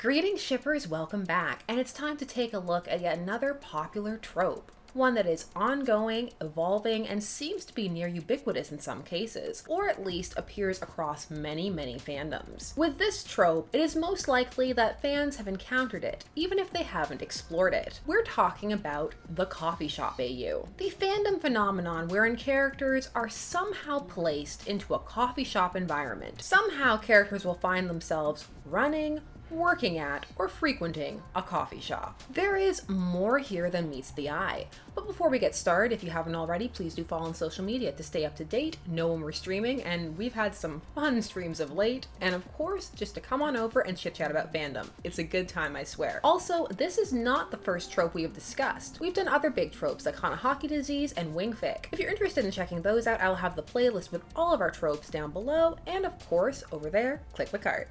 Greetings shippers, welcome back, and it's time to take a look at yet another popular trope. One that is ongoing, evolving, and seems to be near ubiquitous in some cases, or at least appears across many, many fandoms. With this trope, it is most likely that fans have encountered it, even if they haven't explored it. We're talking about the coffee shop AU. The fandom phenomenon wherein characters are somehow placed into a coffee shop environment. Somehow characters will find themselves running, working at, or frequenting a coffee shop. There is more here than meets the eye. But before we get started, if you haven't already, please do follow on social media to stay up to date, know when we're streaming, and we've had some fun streams of late, and of course, just to come on over and chit chat about fandom. It's a good time, I swear. Also, this is not the first trope we have discussed. We've done other big tropes like Hanahaki disease and wingfic. If you're interested in checking those out, I'll have the playlist with all of our tropes down below, and of course, over there, click the card.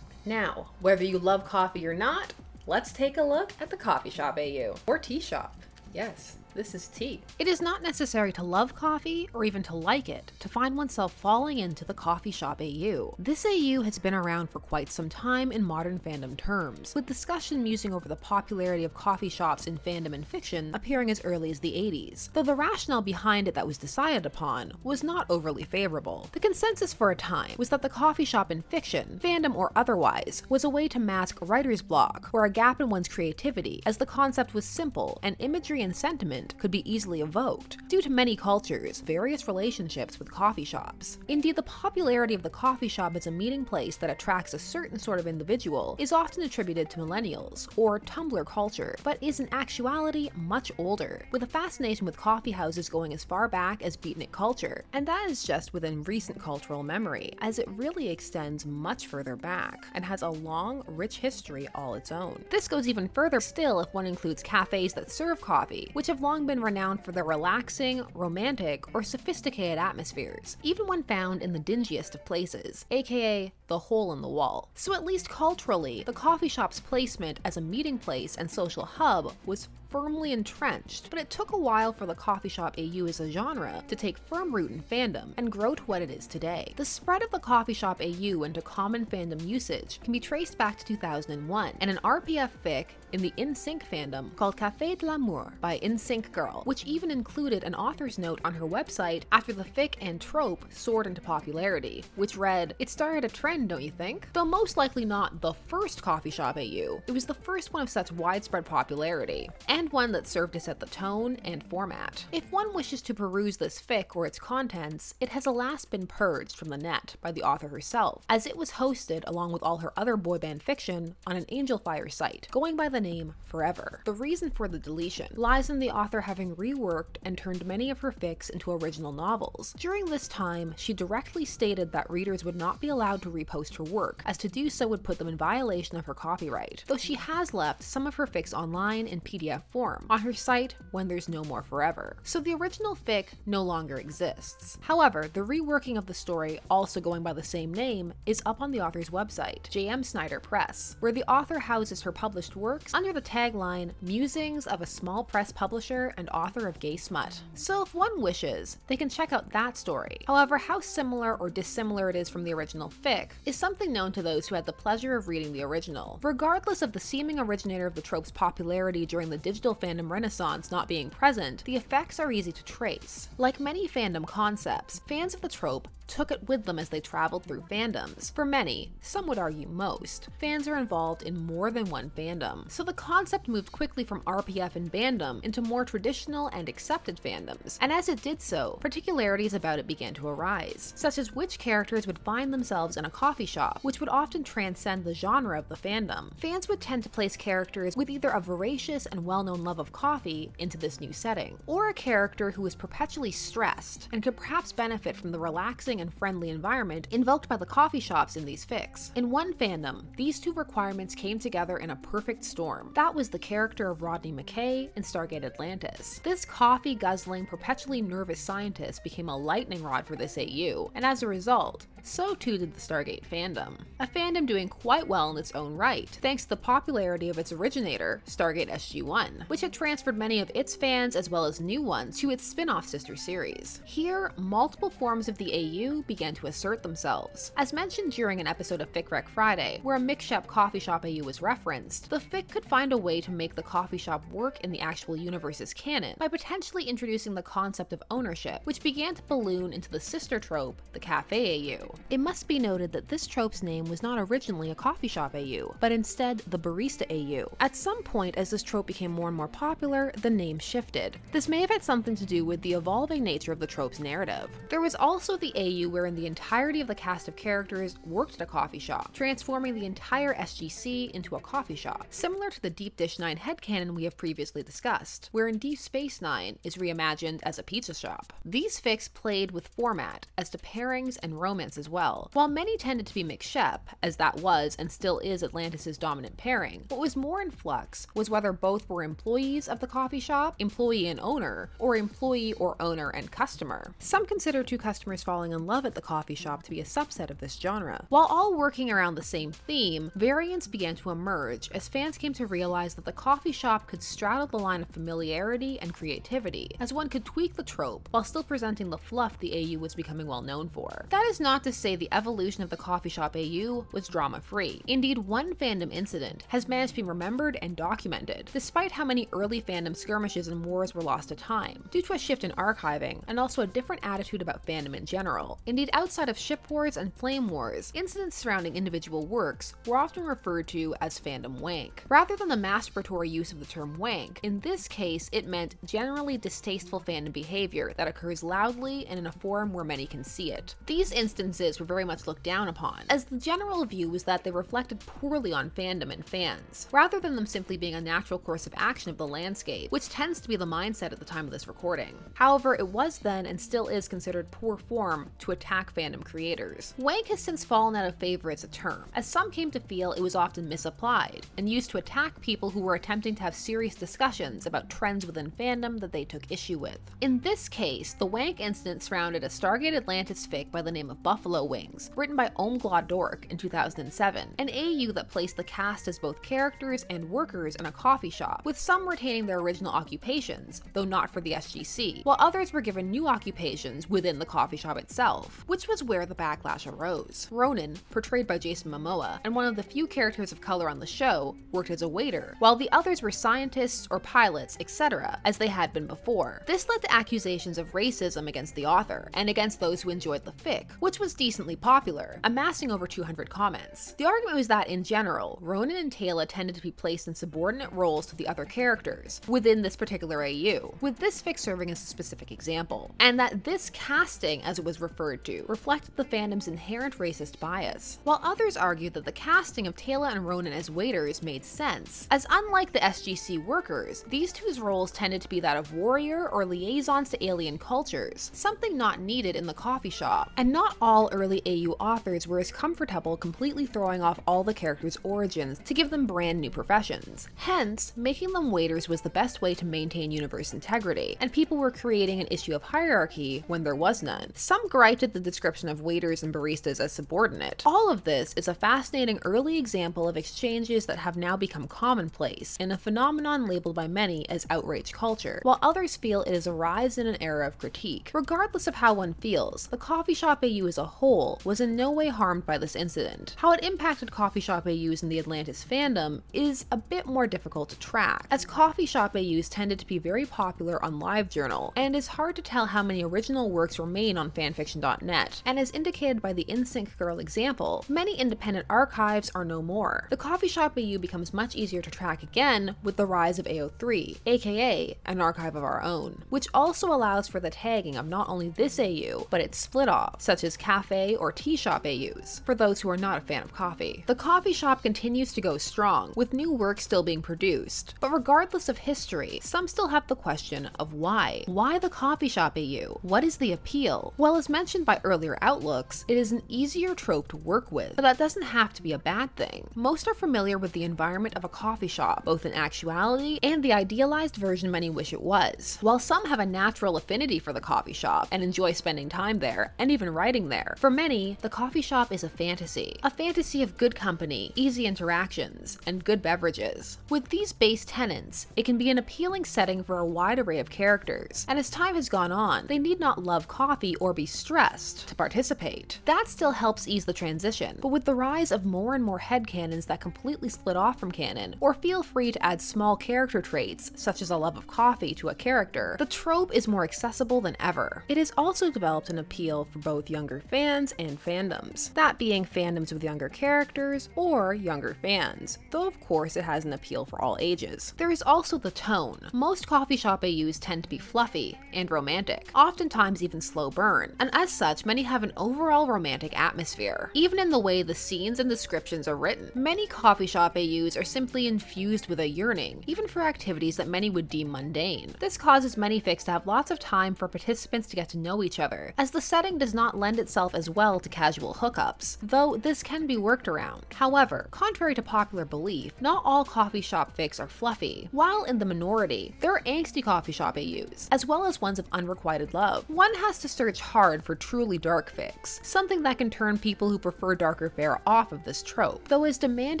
Now, whether you love coffee or not, let's take a look at the coffee shop AU, or tea shop. Yes, this is tea. It is not necessary to love coffee or even to like it to find oneself falling into the coffee shop AU. This AU has been around for quite some time in modern fandom terms, with discussion musing over the popularity of coffee shops in fandom and fiction appearing as early as the 80s, though the rationale behind it that was decided upon was not overly favorable. The consensus for a time was that the coffee shop in fiction, fandom or otherwise, was a way to mask writer's block or a gap in one's creativity, as the concept was simple and imagery and sentiment could be easily evoked, due to many cultures' various relationships with coffee shops. Indeed, the popularity of the coffee shop as a meeting place that attracts a certain sort of individual is often attributed to millennials, or Tumblr culture, but is in actuality much older, with a fascination with coffee houses going as far back as beatnik culture, and that is just within recent cultural memory, as it really extends much further back, and has a long, rich history all its own. This goes even further still if one includes cafes that serve coffee, which have long long been renowned for their relaxing, romantic, or sophisticated atmospheres, even when found in the dingiest of places, aka the hole in the wall. So at least culturally, the coffee shop's placement as a meeting place and social hub was firmly entrenched, but it took a while for the coffee shop AU as a genre to take firm root in fandom and grow to what it is today. The spread of the coffee shop AU into common fandom usage can be traced back to 2001 and an RPF fic in the NSYNC fandom called Café de l'Amour by NSYNC Girl, which even included an author's note on her website after the fic and trope soared into popularity, which read, It started a trend, don't you think? Though most likely not the first coffee shop AU, it was the first one of such widespread popularity. And one that served to set the tone and format. If one wishes to peruse this fic or its contents, it has alas been purged from the net by the author herself, as it was hosted along with all her other boy band fiction on an Angelfire site, going by the name Forever. The reason for the deletion lies in the author having reworked and turned many of her fics into original novels. During this time, she directly stated that readers would not be allowed to repost her work, as to do so would put them in violation of her copyright, though she has left some of her fics online in PDF form on her site When There's No More Forever. So the original fic no longer exists. However, the reworking of the story, also going by the same name, is up on the author's website, JM Snyder Press, where the author houses her published works under the tagline Musings of a Small Press Publisher and Author of Gay Smut. So if one wishes, they can check out that story. However, how similar or dissimilar it is from the original fic is something known to those who had the pleasure of reading the original. Regardless of the seeming originator of the trope's popularity during the digital fandom renaissance not being present, the effects are easy to trace. Like many fandom concepts, fans of the trope took it with them as they traveled through fandoms. For many, some would argue most, fans are involved in more than one fandom. So the concept moved quickly from RPF and fandom into more traditional and accepted fandoms, and as it did so, particularities about it began to arise, such as which characters would find themselves in a coffee shop, which would often transcend the genre of the fandom. Fans would tend to place characters with either a voracious and well-known love of coffee into this new setting, or a character who was perpetually stressed and could perhaps benefit from the relaxing and friendly environment invoked by the coffee shops in these fics. In one fandom, these two requirements came together in a perfect storm. That was the character of Rodney McKay in Stargate Atlantis. This coffee guzzling, perpetually nervous scientist became a lightning rod for this AU, and as a result, so too did the Stargate fandom. A fandom doing quite well in its own right, thanks to the popularity of its originator, Stargate SG-1, which had transferred many of its fans as well as new ones to its spin-off sister series. Here, multiple forms of the AU began to assert themselves. As mentioned during an episode of Fic Rec Friday, where a McShep coffee shop AU was referenced, the fic could find a way to make the coffee shop work in the actual universe's canon by potentially introducing the concept of ownership, which began to balloon into the sister trope, the cafe AU. It must be noted that this trope's name was not originally a coffee shop AU, but instead the barista AU. At some point, as this trope became more and more popular, the name shifted. This may have had something to do with the evolving nature of the trope's narrative. There was also the AU wherein the entirety of the cast of characters worked at a coffee shop, transforming the entire SGC into a coffee shop, similar to the Deep Dish 9 headcanon we have previously discussed, wherein Deep Space Nine is reimagined as a pizza shop. These fics played with format as to pairings and romance as well. While many tended to be McShep, as that was and still is Atlantis' dominant pairing, what was more in flux was whether both were employees of the coffee shop, employee and owner, or employee or owner and customer. Some consider two customers falling in love at the coffee shop to be a subset of this genre. While all working around the same theme, variants began to emerge as fans came to realize that the coffee shop could straddle the line of familiarity and creativity, as one could tweak the trope while still presenting the fluff the AU was becoming well known for. That is not to say the evolution of the coffee shop AU was drama free. Indeed, one fandom incident has managed to be remembered and documented, despite how many early fandom skirmishes and wars were lost to time, due to a shift in archiving and also a different attitude about fandom in general. Indeed, outside of ship wars and flame wars, incidents surrounding individual works were often referred to as fandom wank. Rather than the masturbatory use of the term wank, in this case it meant generally distasteful fandom behavior that occurs loudly and in a forum where many can see it. These instances were very much looked down upon, as the general view was that they reflected poorly on fandom and fans, rather than them simply being a natural course of action of the landscape, which tends to be the mindset at the time of this recording. However, it was then and still is considered poor form to attack fandom creators. Wank has since fallen out of favor as a term, as some came to feel it was often misapplied and used to attack people who were attempting to have serious discussions about trends within fandom that they took issue with. In this case, the wank incident surrounded a Stargate Atlantis fic by the name of Buffalo Wings, written by Omgla Dork in 2007, an AU that placed the cast as both characters and workers in a coffee shop, with some retaining their original occupations, though not for the SGC, while others were given new occupations within the coffee shop itself, which was where the backlash arose. Ronan, portrayed by Jason Momoa, and one of the few characters of color on the show, worked as a waiter, while the others were scientists or pilots, etc., as they had been before. This led to accusations of racism against the author, and against those who enjoyed the fic, which was decently popular, amassing over 200 comments. The argument was that, in general, Ronan and Teyla tended to be placed in subordinate roles to the other characters within this particular AU, with this fic serving as a specific example, and that this casting, as it was referred to, reflected the fandom's inherent racist bias, while others argued that the casting of Teyla and Ronan as waiters made sense, as unlike the SGC workers, these two's roles tended to be that of warrior or liaisons to alien cultures, something not needed in the coffee shop, and not all early AU authors were as comfortable completely throwing off all the characters' origins to give them brand new professions. Hence, making them waiters was the best way to maintain universe integrity, and people were creating an issue of hierarchy when there was none. Some griped at the description of waiters and baristas as subordinate. All of this is a fascinating early example of exchanges that have now become commonplace, in a phenomenon labeled by many as outrage culture, while others feel it has arrived in an era of critique. Regardless of how one feels, the coffee shop AU as a whole was in no way harmed by this incident. How it impacted coffee shop AUs in the Atlantis fandom is a bit more difficult to track, as coffee shop AUs tended to be very popular on LiveJournal, and it's hard to tell how many original works remain on fanfiction.net, and as indicated by the NSYNC Girl example, many independent archives are no more. The coffee shop AU becomes much easier to track again with the rise of AO3, aka an archive of our own, which also allows for the tagging of not only this AU, but its split-off, such as cafe or tea shop AUs, for those who are not a fan of coffee. The coffee shop continues to go strong, with new work still being produced, but regardless of history, some still have the question of why. Why the coffee shop AU? What is the appeal? Well, as mentioned by earlier outlooks, it is an easier trope to work with, but that doesn't have to be a bad thing. Most are familiar with the environment of a coffee shop, both in actuality and the idealized version many wish it was. While some have a natural affinity for the coffee shop and enjoy spending time there, and even writing there, For many, the coffee shop is a fantasy, a fantasy of good company, easy interactions, and good beverages. With these base tenants, it can be an appealing setting for a wide array of characters, and as time has gone on, they need not love coffee or be stressed to participate. That still helps ease the transition, but with the rise of more and more headcanons that completely split off from canon, or feel free to add small character traits, such as a love of coffee, to a character, the trope is more accessible than ever. It has also developed an appeal for both younger fans and fandoms, that being fandoms with younger characters or younger fans, though of course it has an appeal for all ages. There is also the tone. Most coffee shop AUs tend to be fluffy and romantic, oftentimes even slow burn, and as such, many have an overall romantic atmosphere. Even in the way the scenes and descriptions are written, many coffee shop AUs are simply infused with a yearning, even for activities that many would deem mundane. This causes many fics to have lots of time for participants to get to know each other, as the setting does not lend itself as well to casual hookups, though this can be worked around. However, contrary to popular belief, not all coffee shop fics are fluffy. While in the minority, there are angsty coffee shop AUs, as well as ones of unrequited love. One has to search hard for truly dark fics, something that can turn people who prefer darker fare off of this trope. Though as demand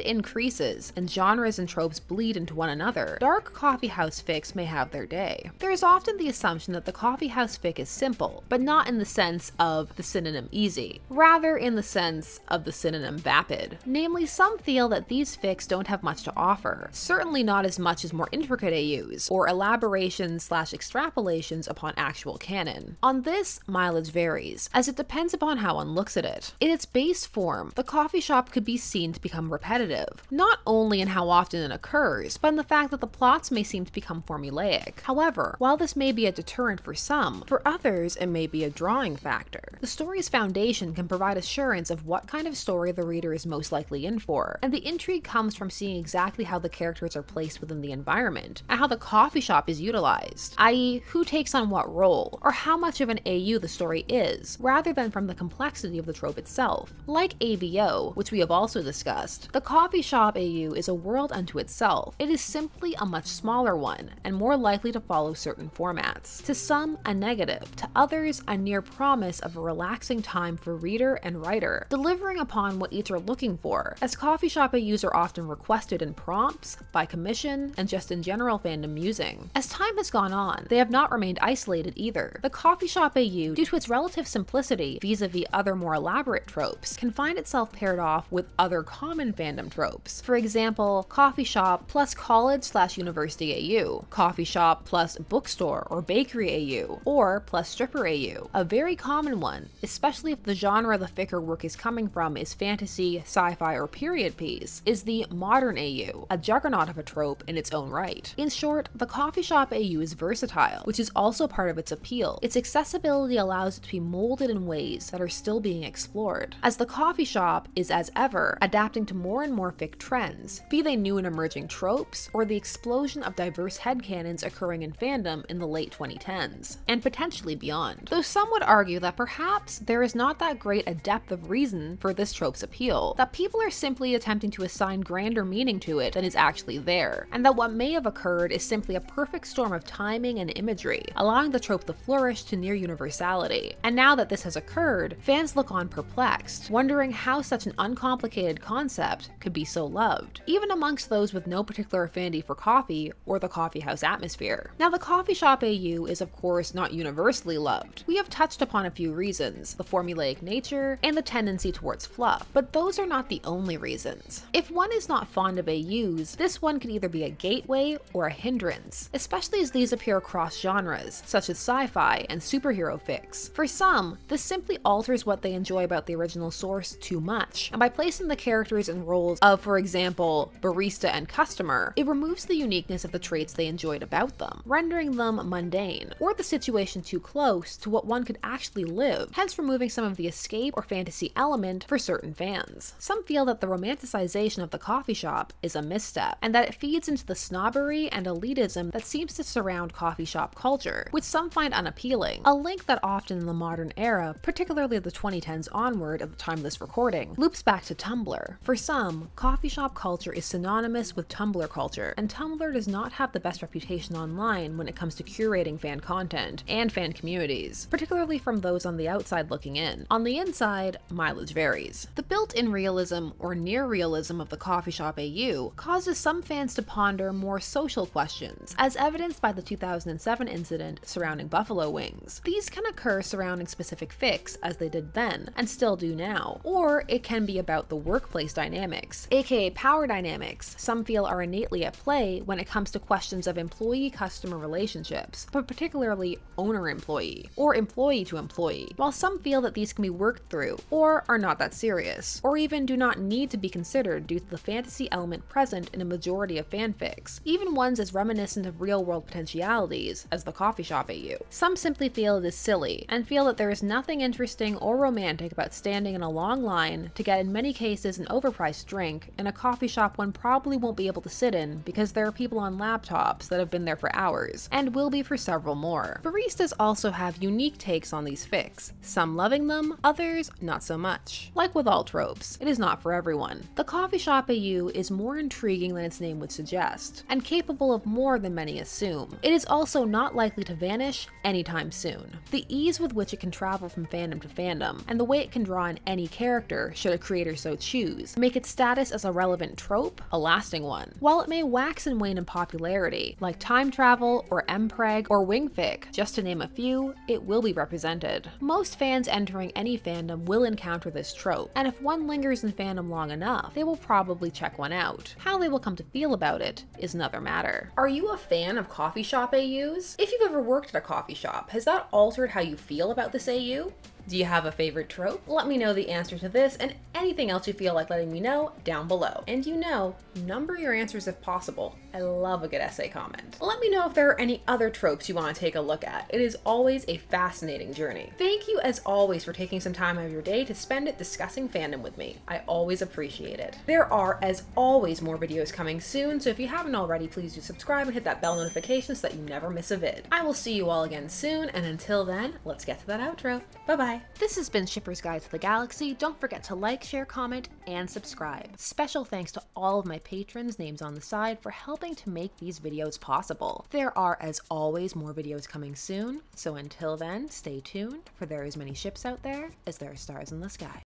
increases and genres and tropes bleed into one another, dark coffee house fics may have their day. There is often the assumption that the coffee house fic is simple, but not in the sense of the synonym easy, rather in the sense of the synonym vapid. Namely, some feel that these fics don't have much to offer, certainly not as much as more intricate AUs, or elaborations slash extrapolations upon actual canon. On this, mileage varies, as it depends upon how one looks at it. In its base form, the coffee shop could be seen to become repetitive, not only in how often it occurs, but in the fact that the plots may seem to become formulaic. However, while this may be a deterrent for some, for others it may be a drawing factor. The story's foundation can provide assurance of what kind of story the reader is most likely in for, and the intrigue comes from seeing exactly how the characters are placed within the environment, and how the coffee shop is utilized, i.e., who takes on what role, or how much of an AU the story is, rather than from the complexity of the trope itself. Like ABO, which we have also discussed, the coffee shop AU is a world unto itself. It is simply a much smaller one, and more likely to follow certain formats. To some, a negative, to others, a near promise of a relaxing time for reader and writer, delivering upon what each are looking for, as coffee shop AUs are often requested in prompts, by commission, and just in general fandom musing. As time has gone on, they have not remained isolated either. The coffee shop AU, due to its relative simplicity vis-a-vis other more elaborate tropes, can find itself paired off with other common fandom tropes. For example, coffee shop plus college slash university AU, coffee shop plus bookstore or bakery AU, or plus stripper AU. A very common one, especially if the genre the fic or work is coming from is fantasy, sci-fi, or period piece, is the modern AU, a juggernaut of a trope in its own right. In short, the coffee shop AU is versatile, which is also part of its appeal. Its accessibility allows it to be molded in ways that are still being explored, as the coffee shop is as ever adapting to more and more fic trends, be they new and emerging tropes, or the explosion of diverse headcanons occurring in fandom in the late 2010s, and potentially beyond. Though some would argue that perhaps there is not that great a depth of reason for this trope's appeal, that people are simply attempting to assign grander meaning to it than is actually there, and that what may have occurred is simply a perfect storm of timing and imagery, allowing the trope to flourish to near universality. And now that this has occurred, fans look on perplexed, wondering how such an uncomplicated concept could be so loved, even amongst those with no particular affinity for coffee or the coffee house atmosphere. Now, the coffee shop AU is of course not universally loved. We have touched upon a few reasons, the formulaic nature and the tendency towards fluff, but those are not the only reasons. If one is not fond of AUs, this one could either be a gateway or a hindrance, especially as these appear across genres, such as sci-fi and superhero fics. For some, this simply alters what they enjoy about the original source too much, and by placing the characters in roles of, for example, barista and customer, it removes the uniqueness of the traits they enjoyed about them, rendering them mundane, or the situation too close to what one could actually live, hence removing some of the escape or fantasy element for certain fans. Some feel that the romanticization of the coffee shop is a misstep, and that it feeds into the snobbery and elitism that seems to surround coffee shop culture, which some find unappealing, a link that often in the modern era, particularly the 2010s onward at the time of this recording, loops back to Tumblr. For some, coffee shop culture is synonymous with Tumblr culture, and Tumblr does not have the best reputation online when it comes to curating fan content and fan communities, particularly from those on the outside looking in. On the inside, mileage varies. The built-in realism or near realism of the coffee shop AU causes some fans to ponder more social questions, as evidenced by the 2007 incident surrounding buffalo wings. These can occur surrounding specific fics, as they did then, and still do now, or it can be about the workplace dynamics, aka power dynamics, some feel are innately at play when it comes to questions of employee-customer relationships, but particularly owner-employee, or employee-to-employee, while some feel that these can be worked through, or are not that serious, or even do not need to be considered due to the fantasy element present in a majority of fanfics, even ones as reminiscent of real-world potentialities as the coffee shop AU. Some simply feel it is silly, and feel that there is nothing interesting or romantic about standing in a long line to get in many cases an overpriced drink in a coffee shop one probably won't be able to sit in because there are people on laptops that have been there for hours, and will be for several more. Baristas also have unique takes on these fics, some loving them, others not so much. Like with all tropes, it is not for everyone. The coffee shop AU is more intriguing than its name would suggest, and capable of more than many assume. It is also not likely to vanish anytime soon. The ease with which it can travel from fandom to fandom, and the way it can draw in any character, should a creator so choose, make its status as a relevant trope a lasting one. While it may wax and wane in popularity, like time travel or mpreg or wingfic, just to name a few, it will be represented. Most fans entering any fandom will encounter this trope, and if one lingers in fandom long enough, they will probably check one out. How they will come to feel about it is another matter. Are you a fan of coffee shop AUs? If you've ever worked at a coffee shop, has that altered how you feel about this AU? Do you have a favorite trope? Let me know the answer to this and anything else you feel like letting me know down below. And you know, number your answers if possible. I love a good essay comment. Let me know if there are any other tropes you want to take a look at. It is always a fascinating journey. Thank you as always for taking some time out of your day to spend it discussing fandom with me. I always appreciate it. There are, as always, more videos coming soon, so if you haven't already, please do subscribe and hit that bell notification so that you never miss a vid. I will see you all again soon, and until then, let's get to that outro. Bye-bye. This has been Shipper's Guide to the Galaxy. Don't forget to like, share, comment, and subscribe. Special thanks to all of my patrons, names on the side, for helping to make these videos possible. There are, as always, more videos coming soon, so until then, stay tuned, for there are as many ships out there as there are stars in the sky.